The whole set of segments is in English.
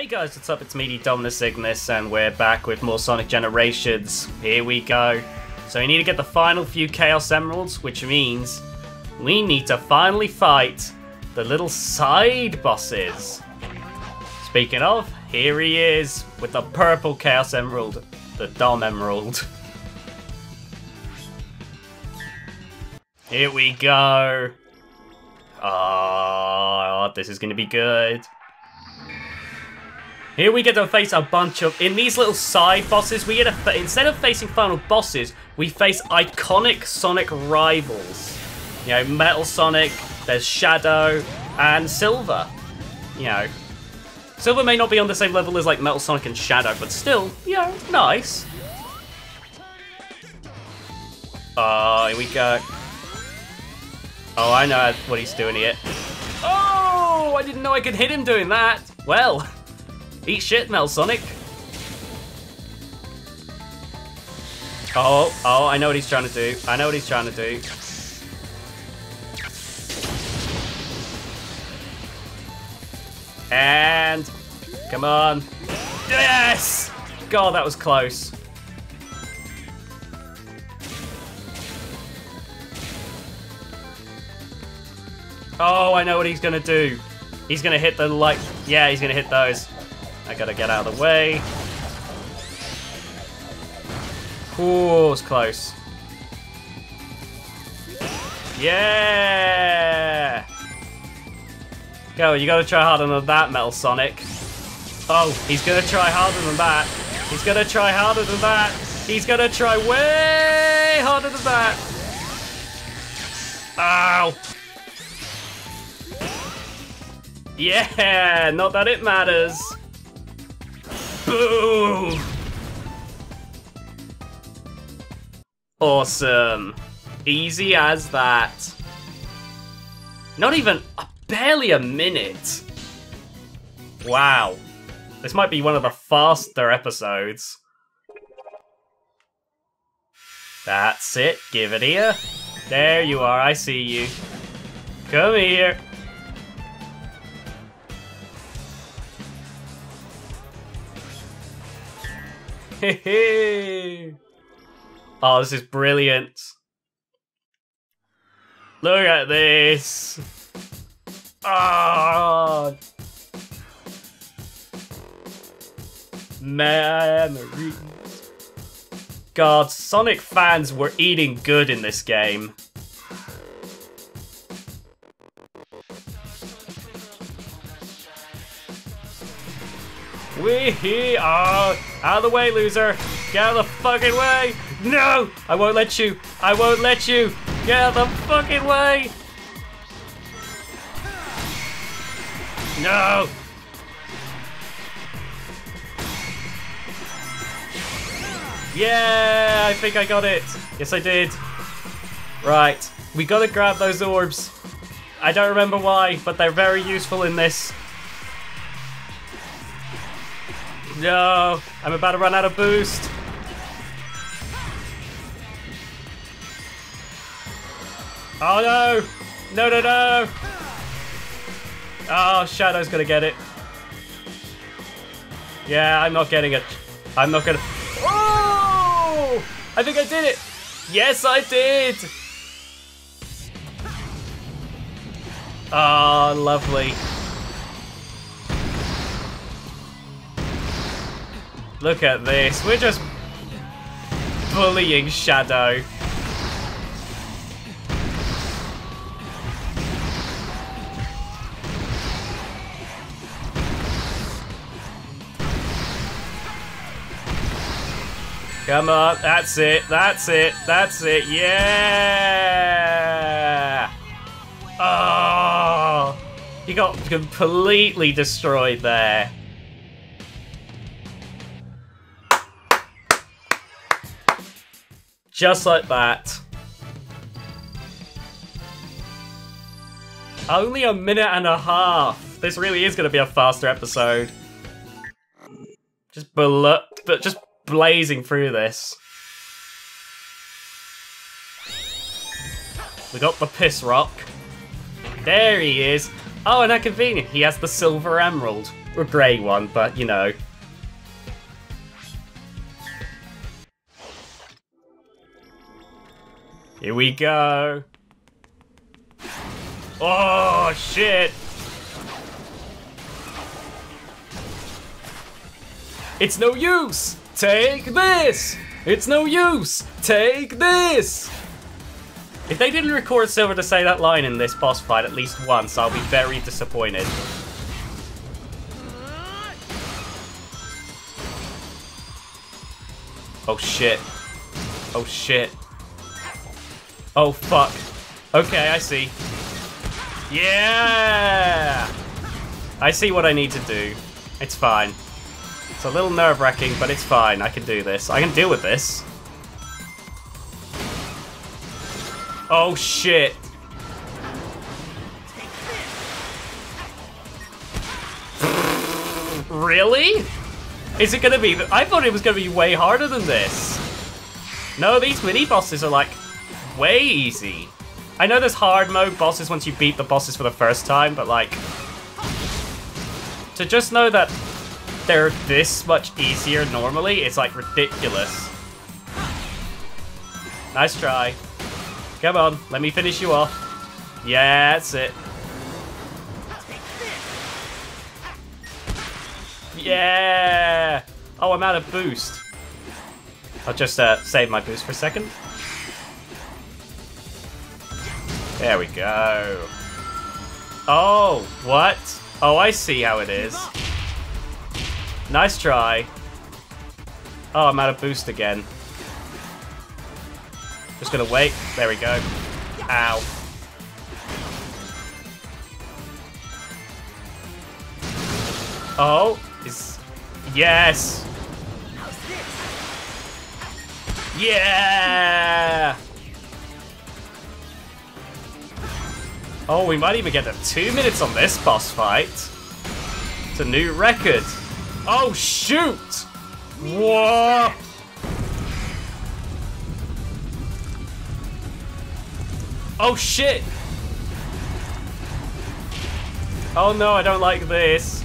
Hey guys, what's up? It's me, Dominus Ignis, and we're back with more Sonic Generations. Here we go. So we need to get the final few Chaos Emeralds, which means we need to finally fight the little side bosses. Speaking of, here he is with the purple Chaos Emerald, the Dom Emerald. Here we go. Oh, this is going to be good. Here we get to face a bunch of, in these little side bosses, we get to, instead of facing final bosses, we face iconic Sonic rivals. You know, Metal Sonic, there's Shadow, and Silver. You know, Silver may not be on the same level as like Metal Sonic and Shadow, but still, you know, nice. Oh, here we go. Oh, I know what he's doing here. Oh, I didn't know I could hit him doing that. Well, eat shit, Metal Sonic. Oh, oh, I know what he's trying to do. I know what he's trying to do. And come on. Yes! God, that was close. Oh, I know what he's gonna do. He's gonna hit the light. Yeah, he's gonna hit those. I gotta get out of the way. Ooh, it's close. Yeah! Go, you gotta try harder than that, Metal Sonic. Oh, he's gonna try harder than that. He's gonna try harder than that. He's gonna try way harder than that. Ow! Yeah, not that it matters. Awesome. Easy as that. Not even barely a minute. Wow. This might be one of the faster episodes. That's it. Give it here. There you are. I see you. Come here. oh, this is brilliant. Look at this. Ah. Memories. God, Sonic fans were eating good in this game. We are out of the way, loser. Get out of the fucking way. No, I won't let you. I won't let you. Get out of the fucking way. No. Yeah, I think I got it. Yes, I did. Right, we gotta grab those orbs. I don't remember why, but they're very useful in this. No, I'm about to run out of boost. Oh no! No, no, no! Oh, Shadow's gonna get it. Yeah, I'm not getting it. I'm not gonna... Oh! I think I did it! Yes, I did! Oh, lovely. Look at this. We're just bullying Shadow. Come on, that's it, that's it, that's it, yeah! Oh! He got completely destroyed there. Just like that. Only a minute and a half. This really is going to be a faster episode. Just but just blazing through this. We got the piss rock. There he is. Oh, and how convenient. He has the silver emerald. a grey one, but you know. Here we go. Oh, shit. It's no use! Take this! It's no use! Take this! If they didn't record Silver to say that line in this boss fight at least once, I'll be very disappointed. Oh shit. Oh shit. Oh fuck. Okay, I see. Yeah! I see what I need to do. It's fine. It's a little nerve-wracking, but it's fine. I can do this. I can deal with this. Oh, shit. really? Is it gonna be... I thought it was gonna be way harder than this. No, these mini-bosses are, like, way easy. I know there's hard mode bosses once you beat the bosses for the first time, but like... To just know that they're this much easier normally, it's like ridiculous. Nice try. Come on, let me finish you off. Yeah, that's it. Yeah! Oh, I'm out of boost. I'll just uh, save my boost for a second. There we go. Oh, what? Oh, I see how it is. Nice try. Oh, I'm out of boost again. Just gonna wait. There we go. Ow. Oh, is yes. Yeah. Oh, we might even get to two minutes on this boss fight. It's a new record. Oh, shoot! Whoa! Oh, shit! Oh no, I don't like this.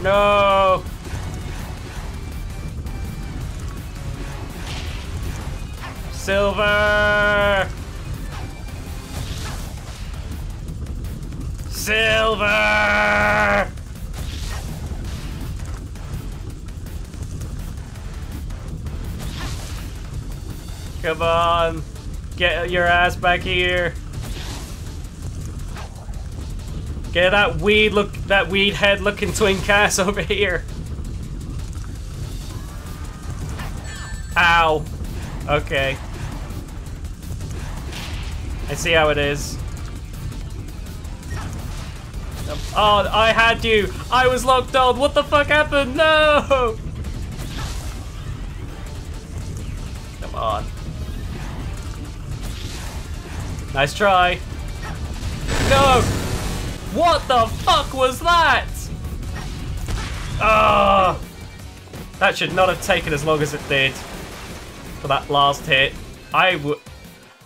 No! Silver! Silver! Come on. Get your ass back here. Get that weed look that weed head looking twink ass over here. Ow. Okay. I see how it is. Oh, I had you! I was locked on! What the fuck happened? No! Come on. Nice try. No! What the fuck was that? Ah! Oh, that should not have taken as long as it did for that last hit. I would.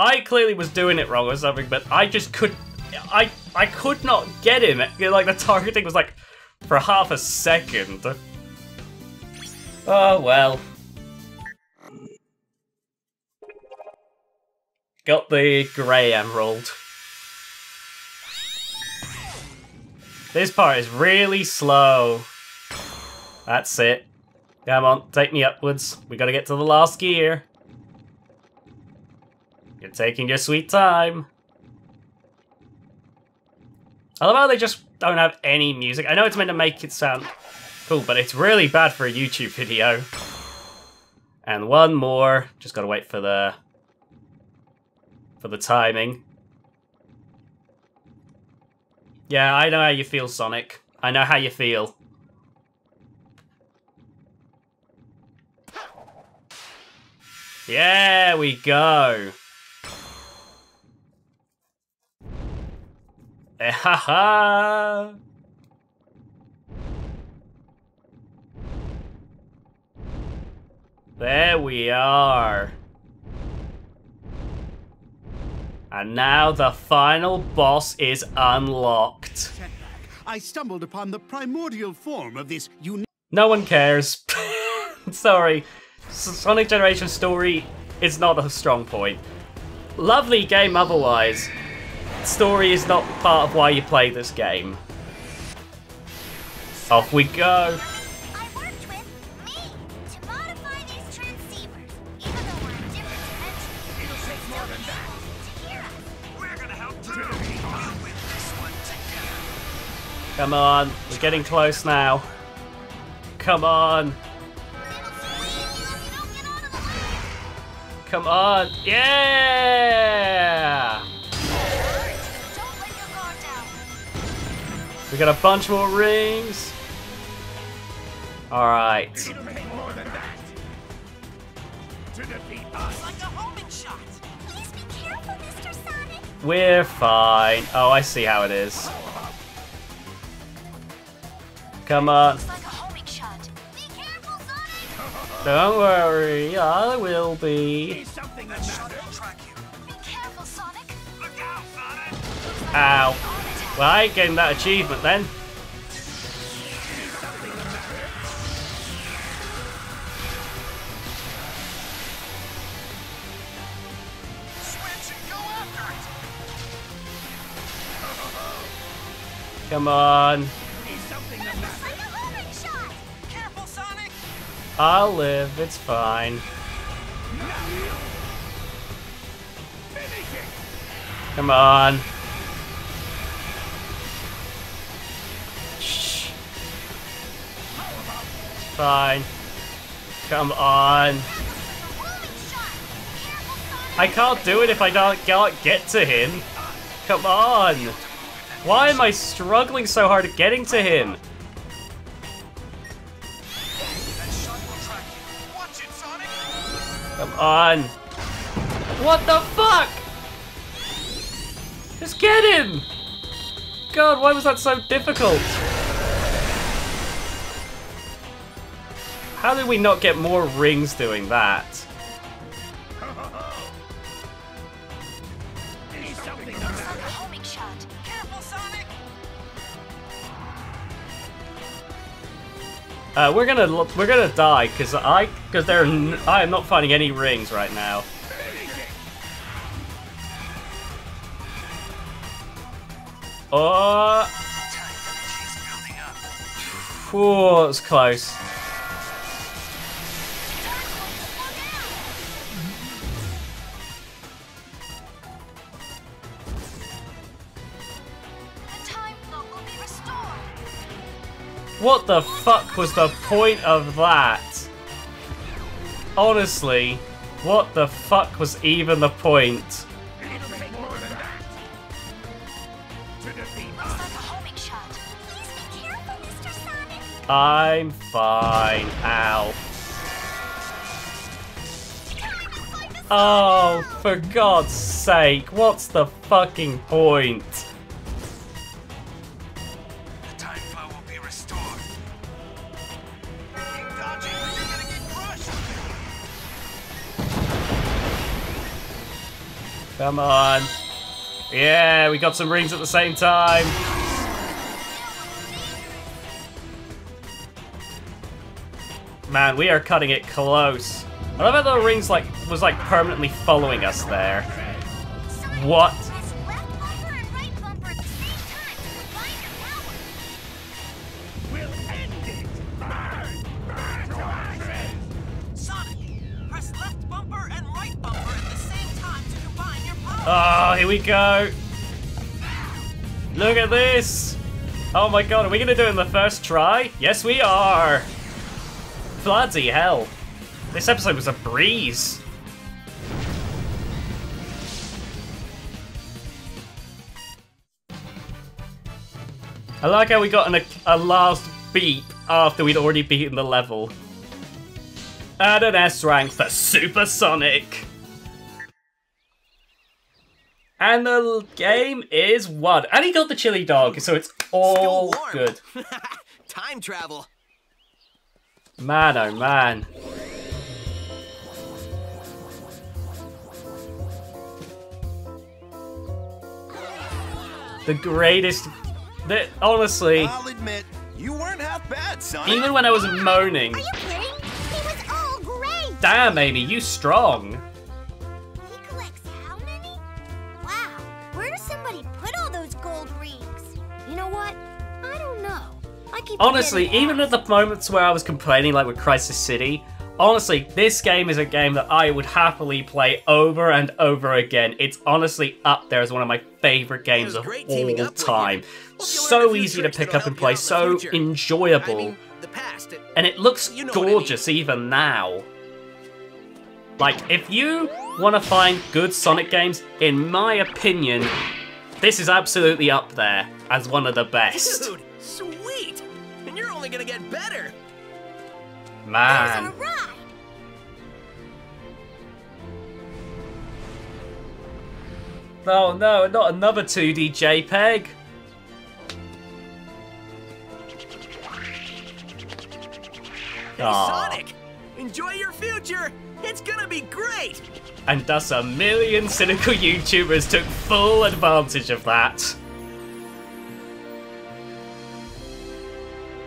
I clearly was doing it wrong or something, but I just could. I I could not get him. Like the targeting was like for half a second. Oh well. Got the grey emerald. This part is really slow. That's it. Come on, take me upwards. We gotta get to the last gear. You're taking your sweet time. I love how they just don't have any music. I know it's meant to make it sound cool, but it's really bad for a YouTube video. And one more. Just gotta wait for the for the timing. Yeah, I know how you feel, Sonic. I know how you feel. Yeah, we go. ha ha! There we are. And now the final boss is unlocked. I stumbled upon the primordial form of this unique. No one cares. Sorry. Sonic Generation story is not a strong point. Lovely game otherwise. Story is not part of why you play this game. Off we go. I worked with me to modify these transceivers. Even though we're in different dimensions, it'll take more than that to hear us. We're gonna help too. We'll win this one together. Come on. We're getting close now. Come on. It'll squeeze you if you don't get onto the line. Come on. Yeah! We got a bunch more rings. Alright. It'll take more than that. To defeat us. Like a homing shot. Please be careful, Mr. Sonic. We're fine. Oh, I see how it is. Come on. It's like a homing shot. Be careful, Sonic. Don't worry. I will be. Something that shot will track you. Be careful, Sonic. Look out, Sonic. Ow. Well, I getting that achievement then. Come on. I'll live. It's fine. Come on. Fine. Come on. I can't do it if I don't get to him. Come on. Why am I struggling so hard at getting to him? Come on. What the fuck? Just get him! God, why was that so difficult? How did we not get more rings doing that? Need something that It's like a matters. homing shot. Careful, Sonic. Uh, we're gonna we're gonna die because I because there are n- I am not finding any rings right now. Oh, Time keeps building up. whew, that was close. What the fuck was the point of that? Honestly, what the fuck was even the point? I'm fine. Ow. Oh, for God's sake, what's the fucking point? Come on. Yeah, we got some rings at the same time. Man, we are cutting it close. I love how the rings like was like permanently following us there. What? Go. Look at this. Oh my god, are we gonna do it in the first try? Yes, we are. Bloody hell. This episode was a breeze. I like how we got an, a last beep after we'd already beaten the level. And an S rank for Supersonic. And the game is won. And he got the chili dog, so it's all warm. good. Time travel. Man, oh man. The greatest That honestly, I'll admit, you weren't half bad, Sonic. even when I was moaning, Are you kidding? He was all great. damn, Amy, you strong. Honestly, even at the moments where I was complaining, like with Crisis City, honestly, this game is a game that I would happily play over and over again. It's honestly up there as one of my favorite games of all up with you. time. Hope you learned a So easy to pick up and play, out in the so enjoyable. The past. It, and it looks You know what I mean. gorgeous even now. Like, if you want to find good Sonic games, in my opinion, this is absolutely up there as one of the best. dude, sweet. And you're only gonna get better. There's Man. our. Oh no, not another 2D JPEG. Hey, Aw. Sonic, enjoy your future. It's gonna be great. And thus a million cynical YouTubers took full advantage of that.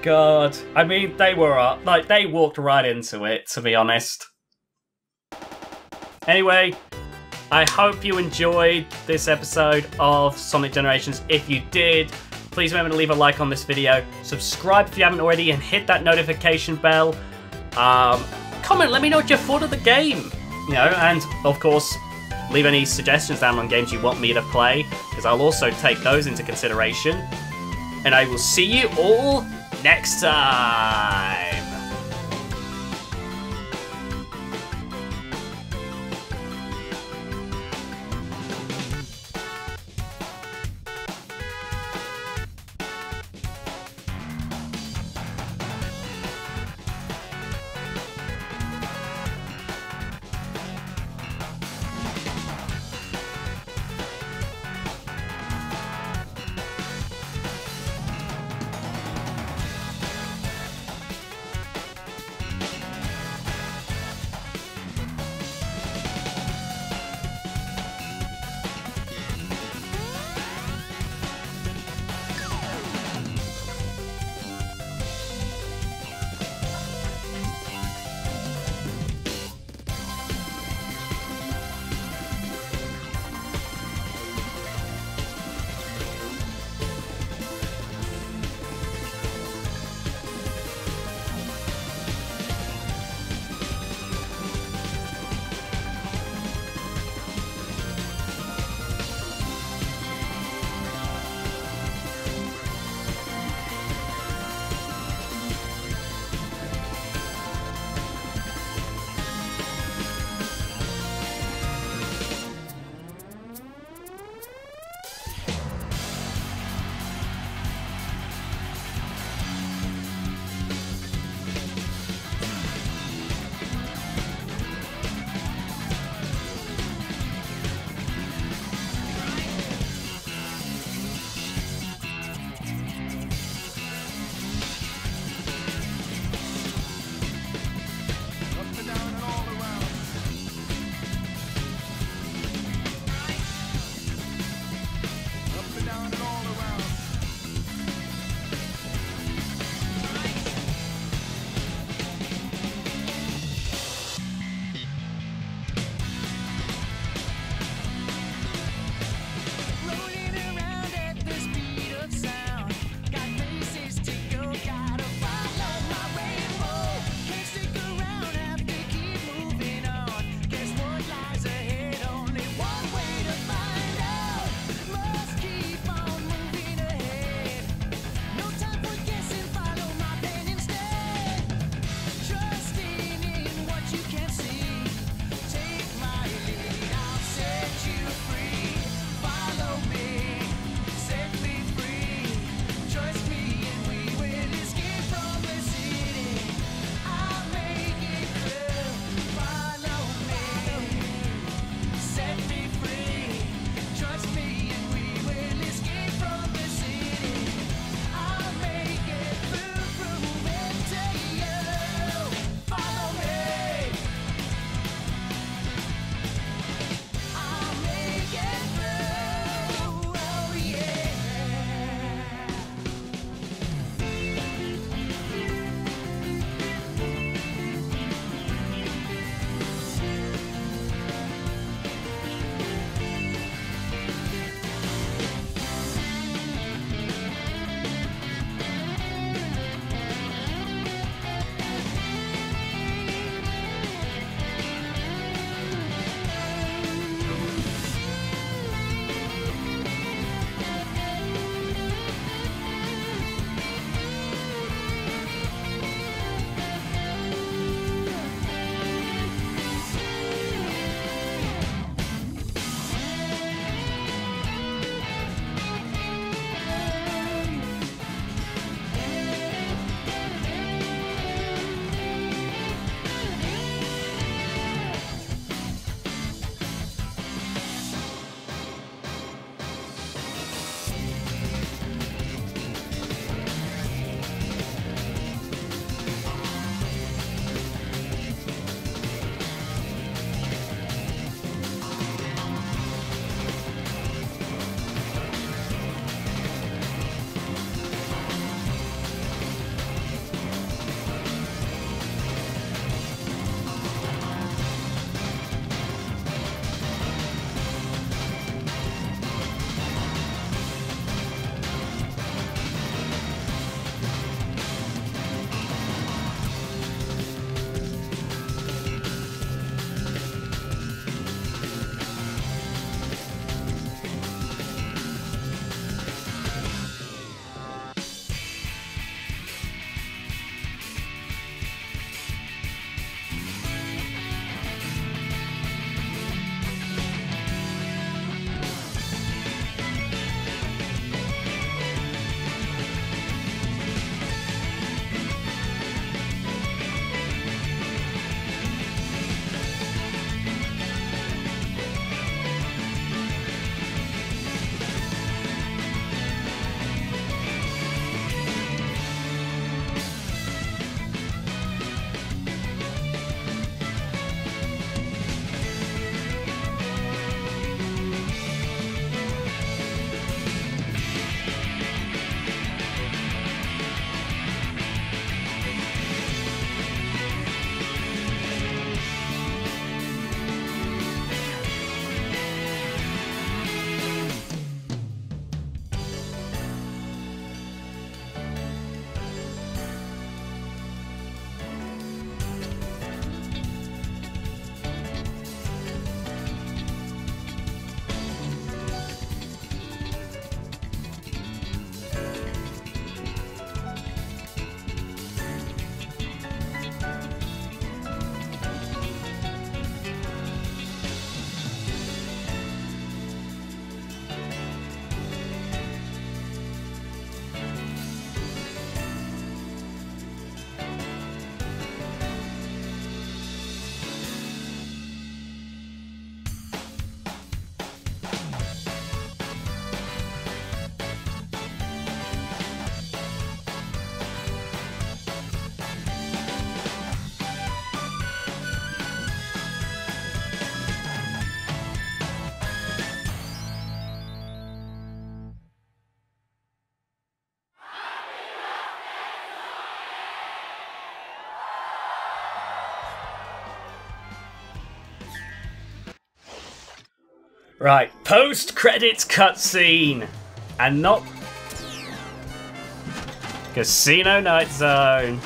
God, I mean, they were up, like, they walked right into it, to be honest. Anyway, I hope you enjoyed this episode of Sonic Generations. If you did, please remember to leave a like on this video, subscribe if you haven't already, and hit that notification bell. Um, comment, let me know what you thought of the game. You know, and of course, leave any suggestions down on games you want me to play, because I'll also take those into consideration. And I will see you all next time. Right, post credits cutscene, and not Casino Night Zone.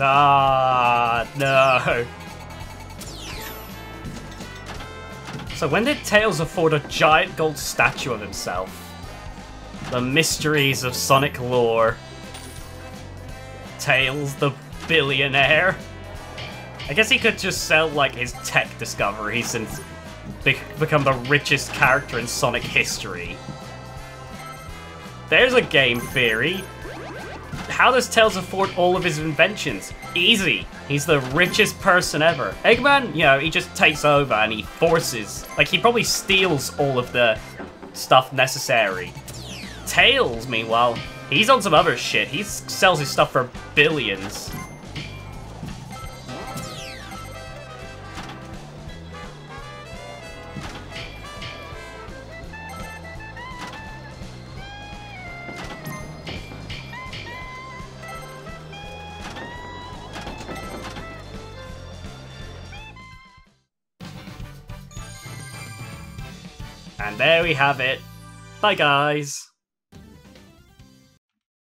Ah, no. So when did Tails afford a giant gold statue of himself? The mysteries of Sonic lore. Tails the billionaire. I guess he could just sell like his tech discoveries and be- become the richest character in Sonic history. There's a game theory. How does Tails afford all of his inventions? Easy. He's the richest person ever. Eggman, you know, he just takes over and he forces, like, he probably steals all of the stuff necessary. Tails, meanwhile, he's on some other shit. He sells his stuff for billions. And there we have it. Bye, guys.